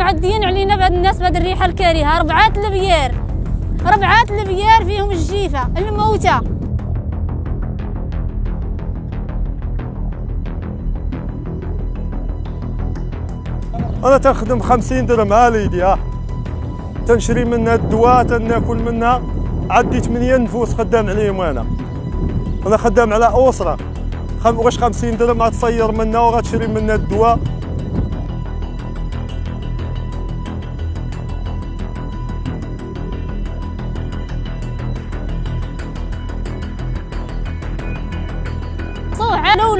معديين علينا بعد الناس بعد الريحة الكريهه ربعات البيار. ربعات البيار فيهم الجيفة الموتى. أنا تنخدم 50 درهم على يدي ها تنشري منها الدواء تناكل منها عندي 8 نفوس خدام عليهم أنا. أنا خدام على أسرة. واش 50 درهم؟ غتصير منها وغتشري منها الدواء.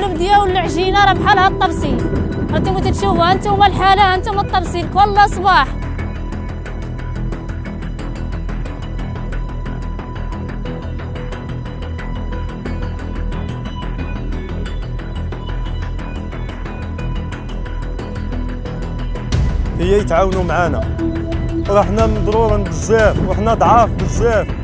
صوع الاولب ديال العجينه راه بحالها الطبسي أنتم تشوفوا أنتم الحالة أنتم الطبسي كل صباح. هي يتعاونوا معنا راه حنا مضرورين بزاف وحنا ضعاف بزاف.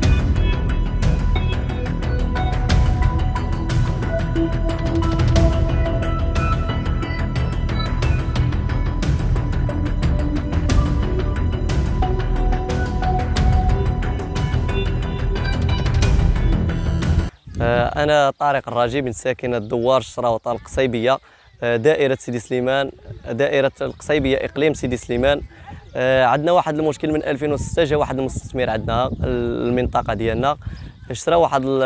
آه، أنا طارق الراجي من ساكنة دوار الشراوطة القصيبية. آه، دائرة سيدي سليمان دائرة القصيبية إقليم سيدي سليمان. آه، عندنا واحد المشكل من 2006 جا واحد المستثمر عندنا المنطقة ديالنا. اشترى واحد ال-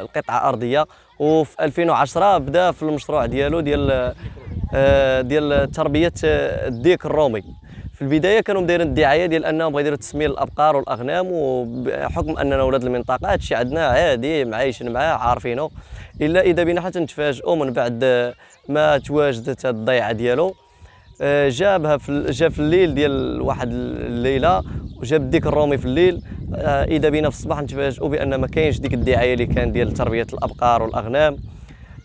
القطعة أرضية وفي 2010 بدا في المشروع ديالو ديال ديال تربية آه، الديك الرومي. في البداية كانوا مدايرين الدعاية ديال أنهم غيديروا تسميه الأبقار والأغنام وبحكم أننا ولاد المنطقة هادشي عندنا عادي معايشين معاه عارفينه. إلا إذا بينا حتى نتفاجئوا من بعد ما تواجدت هاد الضيعة ديالو. آه، جابها في جا في الليل ديال واحد الليلة وجاب ديك الرومي في الليل. آه، إذا بينا في الصباح نتفاجئوا بأن ما كاينش ديك الدعاية اللي كان ديال تربية الأبقار والأغنام.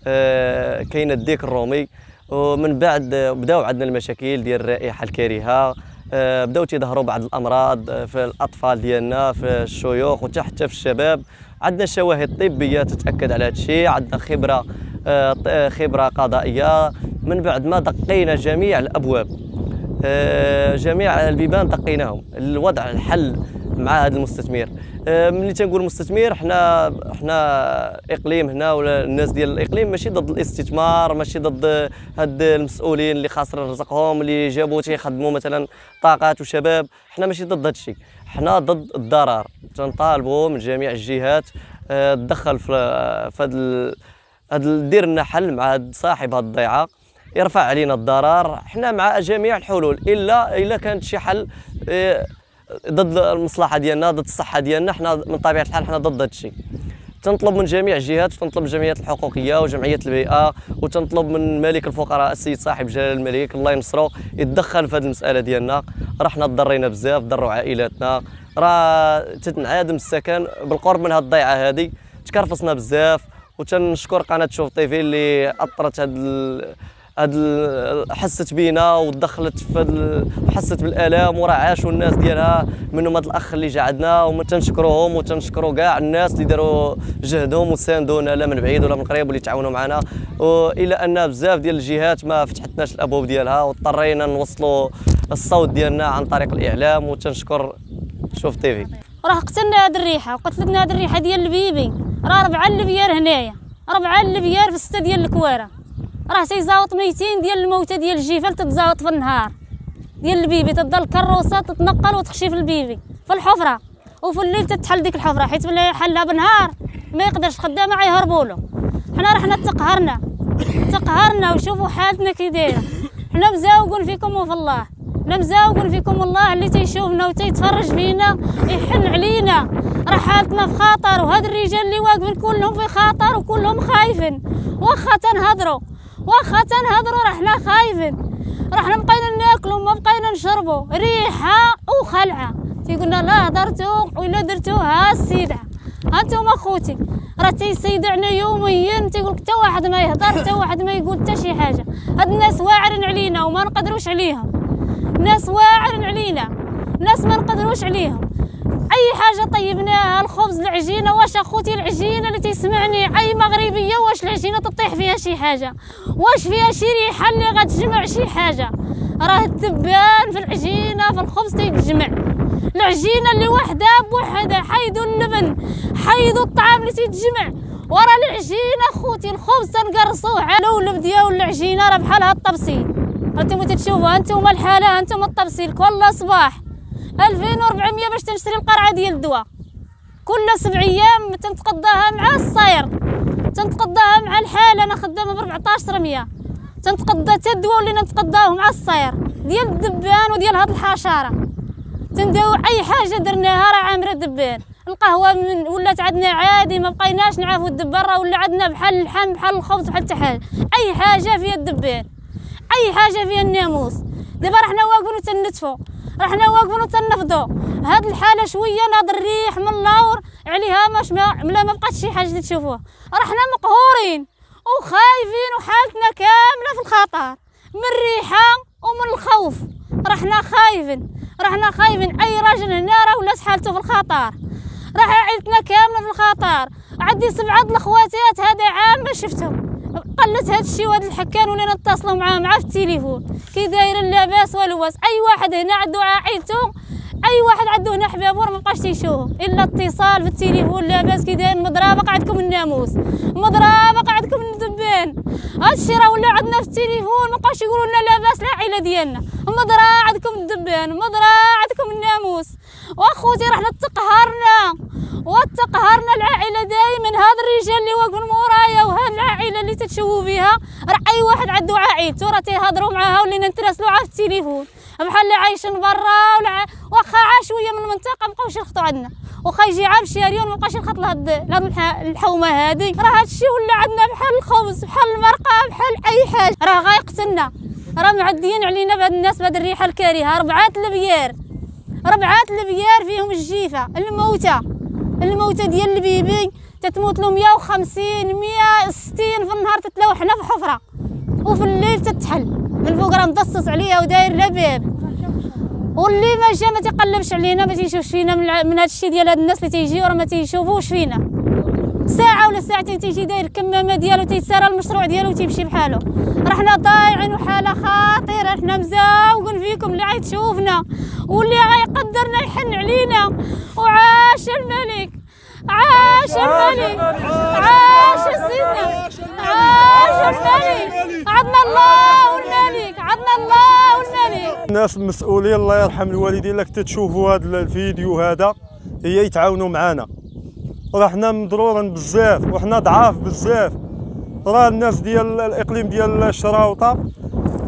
آه، كاين الديك الرومي. ومن بعد بداو عندنا المشاكل ديال الرائحة الكريهه آه، بداو تيظهروا بعض الأمراض آه، في الأطفال ديالنا في الشيوخ وحتى حتى في الشباب. عندنا شواهد طبية تتأكد على هذا الشيء عندنا خبرة آه، خبرة قضائية. من بعد ما دقينا جميع الأبواب جميع البيبان دقيناهم. الوضع الحل مع هذا المستثمر. ملي تنقول مستثمر حنا حنا إقليم هنا ولا الناس ديال الإقليم ماشي ضد الاستثمار ماشي ضد هاد المسؤولين اللي خاسر رزقهم اللي جابوا تيخدموا مثلا طاقات وشباب. حنا ماشي ضد هذا الشيء. حنا ضد الضرر. تنطالبوا من جميع الجهات آه، تدخل في هاد هاد دير لنا حل مع هاد صاحب هاد الضيعة. يرفع علينا الضرر. حنا مع جميع الحلول الا إلا كانت شي حل آه، ضد المصلحة ديالنا ضد الصحة ديالنا حنا من طبيعة الحال حنا ضد هذا الشيء تنطلب من جميع الجهات وتنطلب من الجمعيات الحقوقية وجمعية البيئة وتنطلب من ملك الفقراء السيد صاحب جلال الملك الله ينصرو يتدخل في هذه المسألة ديالنا. راه حنا تضرينا بزاف ضروا عائلاتنا. راه تتنعدم السكن بالقرب من هذه الضيعة هذه تكرفصنا بزاف وتنشكر قناة شوف تيفي اللي أطرت هذا هاد حست بينا ودخلت في حست بالآلام وراه عاشوا الناس ديالها منهم هاد الأخ اللي جا عندنا وتنشكروهم وتنشكروا كاع الناس اللي داروا جهدهم وساندونا لا من بعيد ولا من قريب واللي تعاونوا معنا. وإلى أن بزاف ديال الجهات ما فتحتناش الأبواب ديالها واضطرينا نوصلوا الصوت ديالنا عن طريق الإعلام وتنشكر شوف تيفي راه قتلنا هاد الريحة وقتلنا هاد الريحة ديال البيبي. راه ربعة البيار هنايا ربعة البيار في سته ديال الكواره راه تيزاوط 200 ديال الموتى ديال الجيفال تتزاوط في النهار. ديال البيبي تضل الكروسة تتنقل وتخشي في البيبي في الحفرة. وفي الليل تتحل ديك الحفرة حيت ملي حلها بالنهار ما يقدرش خدامة يهربوا له. حنا راه حنا تقهرنا تقهرنا وشوفوا حالتنا كي دايرة. حنا مزاوقون فيكم وفي الله. حنا مزاوقون فيكم الله اللي تيشوفنا وتيتفرج فينا يحن علينا. راه حالتنا في خطر وهاد الرجال اللي واقفين كلهم في خطر وكلهم خايفين. واخا تنهضروا واخا تنهضروا راه حنا خايفين. راه حنا بقينا ناكلوا ما بقينا نشربوا ريحة وخلعه تيقولنا لا هضرتوا ولا درتوا ها السيده هانتوما خوتي راه تيسيدعنا يوميا. تيقول حتى واحد ما يهضر حتى واحد ما يقول حتى شي حاجة. هاد الناس واعرين علينا وما نقدروش عليهم. ناس واعرين علينا. ناس ما نقدروش عليهم. أي حاجة طيبناها الخبز العجينة واش أخوتي العجينة اللي تسمعني أي مغربية واش العجينة تطيح فيها شي حاجة؟ واش فيها شي ريحة اللي غتجمع شي حاجة؟ راه الدبان في العجينة في الخبز تيتجمع. العجينة اللي وحدة بوحدها حيدوا اللبن حيدوا الطعام اللي تيتجمع. ورا العجينة خوتي الخبز تنقرصوه على اللولب ديال العجينة راه بحال هاد الطبسيل. أنتم تتشوفوا أنتم الحالة أنتم الطبسيل كل صباح. 2400 باش تنشري القرعة ديال الدواء. كل سبع أيام تنتقضاها مع الصاير. تنتقضاها مع الحالة أنا خدامة ب 1400 تنتقضى حتى الدواء ولينا نتقضاوه مع الصاير ديال الدبان وديال هاد الحشره تنداو أي حاجة درناها راه عامرة دبان القهوة من ولات عندنا عادي ما بقيناش نعافوا الدبان راه ولا عندنا بحال اللحم بحال الخبز بحال حتى حاجة. أي حاجة فيها الدبان. أي حاجة فيها الناموس. دابا رحنا واقفين وتنتفوا رحنا واقفين وتنفضوا هاد الحالة شوية ناض الريح من اللور عليها ماش ما ملا ما بقاتش شي حاجة تشوفوها. رحنا مقهورين وخايفين وحالتنا كاملة في الخطر من الريحة ومن الخوف. رحنا خايفين رحنا خايفين أي راجل هنا راه ولات حالته في الخطر. راح عيلتنا كاملة في الخطر. عندي سبعة الخواتات هذا عام ما شفتهم. قلت هذا الشيء وهذا الحكان ولينا نتصلوا معاه معاه في التليفون. كي داير لاباس والواس أي واحد هنا عنده عائلته أي واحد عنده هنا حبابه ما بقاش تيشوف إلا اتصال في التليفون لاباس كي داير مضربة قعدكم الناموس. مضربة هذا الشيء راه ولا عندنا في التليفون ما بقاش يقولوا لنا لاباس العائله ديالنا مضرا عندكم الدبان مضرا عندكم الناموس. وأخوتي رحنا تقهرنا وتقهرنا العائلة دائما هذا الرجال اللي واقفين مورايا وهاد العائلة اللي تتشوفوا بها راه أي واحد عنده عائلته راه تيهضروا معاها ولينا نتراسلوا على التليفون. بحال اللي عايشين برا ولا واخا شوية من المنطقة مابقاوش يخطوا عندنا. واخا يجي عام شهريون مابقاش يخط لهاد لهاد الحومة هادي. راه هادشي ولا عندنا بحال الخبز بحال المرقة بحال أي حاجة. راه غايقتلنا راه معديين علينا بهاد الناس بهاد الريحة الكريهه ربعه البيار. ربعه البيار فيهم الجيفة الموتى. الموتى ديال البيبي تتموت له 150 160 في النهار تتلوح حنا في حفرة. وفي الليل تتحل. من فوق راه مدصص عليها وداير لها باب واللي ما جا ما تيقلبش علينا ما تيشوفش فينا من, من هذا الشيء ديال هاد الناس اللي تيجيو راه ما تيشوفوش فينا. ساعة ولا ساعتين تيجي داير الكمامة ديالو تيسارى المشروع ديالو وتيمشي بحالو راه حنا ضايعين وحالة خطيرة حنا مزاوقين فيكم اللي غيتشوفنا واللي غيقدرنا يحن علينا. وعاش الملك عاش الملك عاش سيدنا عاش الملك عدنا الله والملك. الناس المسؤولين الله يرحم الوالدين. لك تتشوفوا هذا الفيديو هذا هي يتعاونوا معنا راه حنا بزاف وحنا ضعاف بزاف. راه الناس ديال الإقليم ديال الشراوطة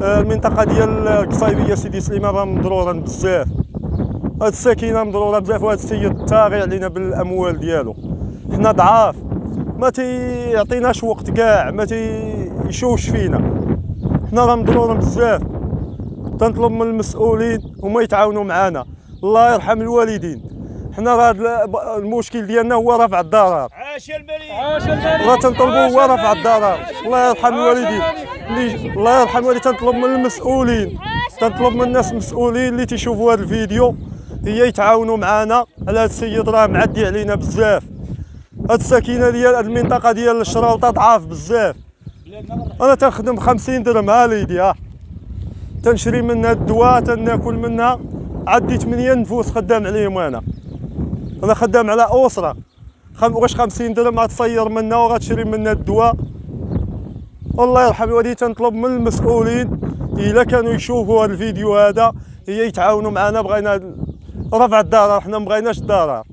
آه، المنطقة ديال القصيبية سيدي سليمان راه مضرورين بزاف. هاد الساكنه مضرورة بزاف وهاد السيد طاغي علينا بالأموال ديالو. حنا ضعاف ما تيعطيناش وقت كاع ما تيشوش فينا. حنا راه مضرورين بزاف. تنطلب من المسؤولين هما يتعاونوا معنا الله يرحم الوالدين. حنا راه المشكل ديالنا هو رفع الضرر. عاش الملك. عاش الملك. راه تنطلبوا هو رفع الضرر. الله يرحم الوالدين. الله يرحم الوالدين. تنطلب من المسؤولين. تنطلب من الناس المسؤولين اللي تيشوفوا هذا الفيديو. هي يتعاونوا معنا على هذا السيد راه معدي علينا بزاف. هاد الساكنه ديال هاد المنطقة ديال الشراوطة ضعاف بزاف. أنا تنخدم 50 درهم. ها ليدي ها. تنشري منها الدواء تناكل منها عندي 8 نفوس خدام عليهم أنا. أنا خدام على أسرة. خم... واش 50 درهم غتصير منا وغتشري منا الدواء؟ الله يرحم الوالدين تنطلب من المسؤولين. إلا كانوا يشوفوا هذا الفيديو هذا هي يتعاونوا معنا. بغينا رفع الضرر حنا ما بغيناش الضرر